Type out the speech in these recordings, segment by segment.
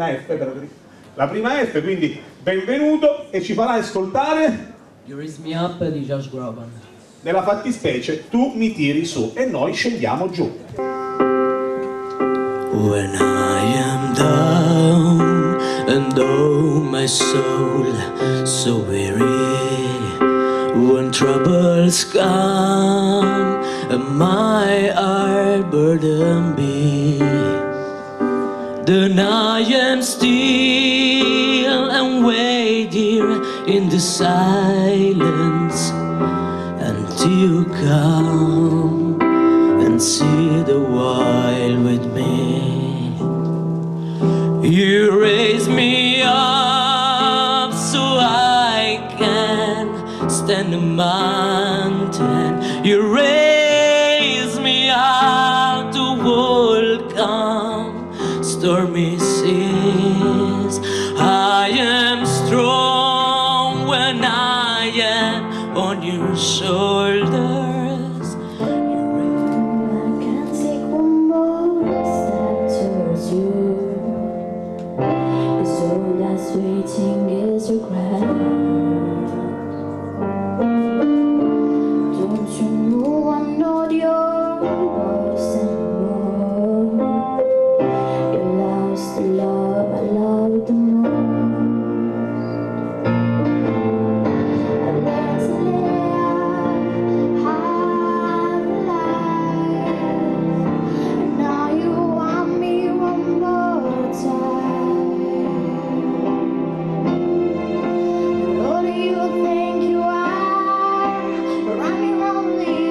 prima F la prima F, quindi benvenuto e ci farà ascoltare You Raise Me Up di Josh Groban. nella fattispecie tu mi tiri su e noi scendiamo giù. When I am down and oh my soul so weary when troubles come and my heart burden be then I am still and wait here in the silence until you come and see the wild with me. You raise me up so I can stand the mountain. You raise stormy seas. I am strong when I am on your shoulders. I can't take one more step towards you. It's all that's waiting is regret. lonely.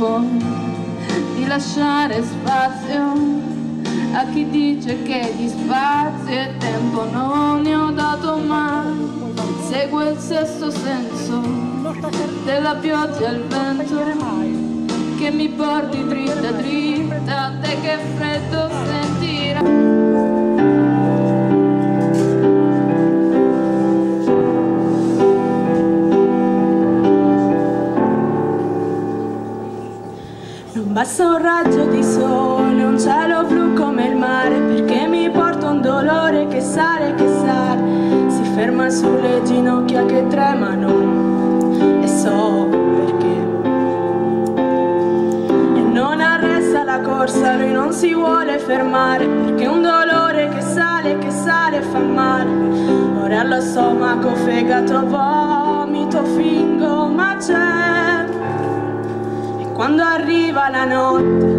Tempo di lasciare spazio a chi dice che di spazio e tempo non ne ho dato mai. Segue il sesto senso della pioggia e il vento che mi porti dritta dritta, te che freddo sentirai. Sulle ginocchia che tremano, e so perché. E non arresta la corsa, lui non si vuole fermare, perché un dolore che sale, che sale fa male. Ora allo stomaco, fegato, vomito, fingo, ma c'è. E quando arriva la notte,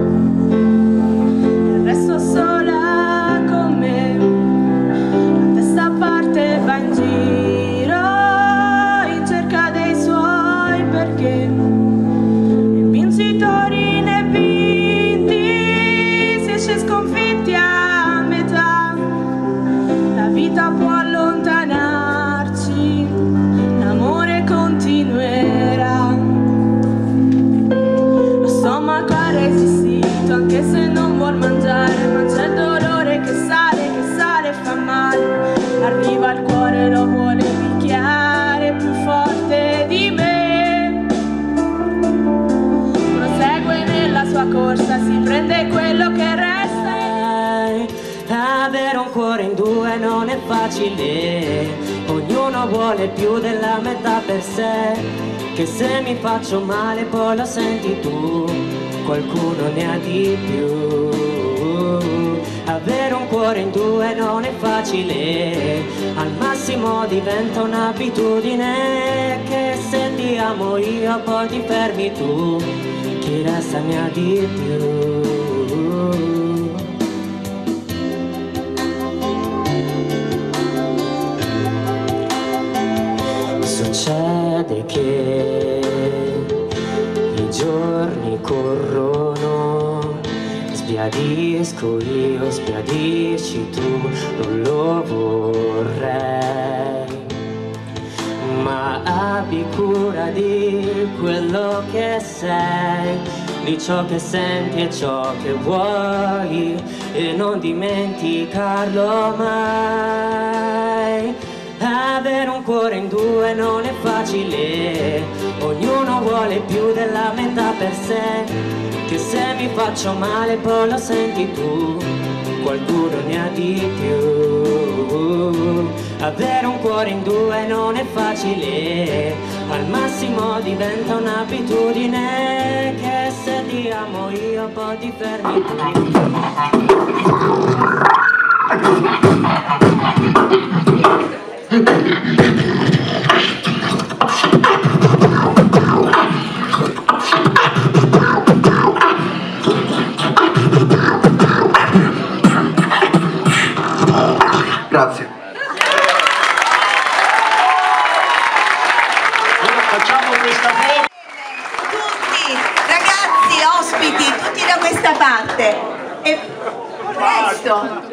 facile, ognuno vuole più della metà per sé. Che se mi faccio male poi lo senti tu, qualcuno ne ha di più. Avere un cuore in due non è facile, al massimo diventa un'abitudine. Che se ti amo io poi ti fermi tu, chi resta ne ha di più. Succede che i giorni corrono, sbiadisco io, sbiadisci tu, non lo vorrei. Ma abbi cura di quello che sei, di ciò che senti e ciò che vuoi, e non dimenticarlo mai. Avere un cuore in due non è facile, ognuno vuole più della metà per sé. Che se mi faccio male poi lo senti tu, qualcuno ne ha di più. Avere un cuore in due non è facile, al massimo diventa un'abitudine. Che se ti amo io poi ti fermi tu. Grazie. Ora facciamo questa foto. tutti, ragazzi, ospiti, tutti da questa parte. E presto.